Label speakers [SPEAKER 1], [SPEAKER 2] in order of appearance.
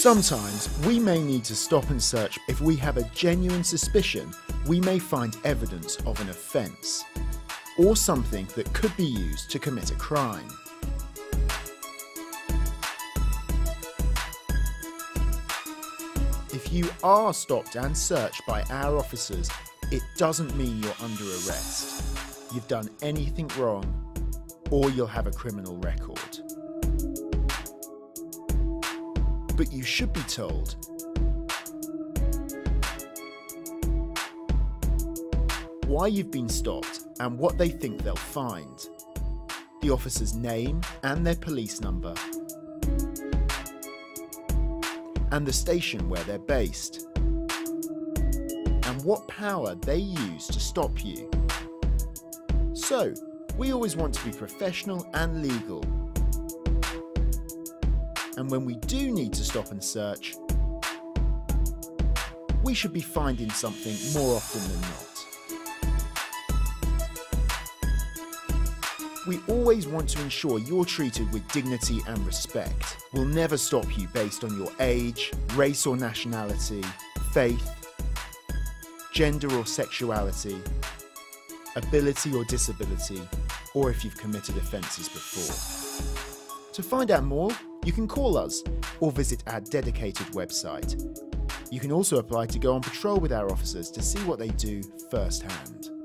[SPEAKER 1] Sometimes we may need to stop and search if we have a genuine suspicion we may find evidence of an offence or something that could be used to commit a crime. If you are stopped and searched by our officers, it doesn't mean you're under arrest. You've done anything wrong, or you'll have a criminal record. But you should be told why you've been stopped and what they think they'll find, the officer's name and their police number, and the station where they're based, and what power they use to stop you. So, we always want to be professional and legal. And when we do need to stop and search, we should be finding something more often than not. We always want to ensure you're treated with dignity and respect. We'll never stop you based on your age, race or nationality, faith, gender or sexuality, ability or disability, or if you've committed offences before. To find out more, you can call us or visit our dedicated website. You can also apply to go on patrol with our officers to see what they do firsthand.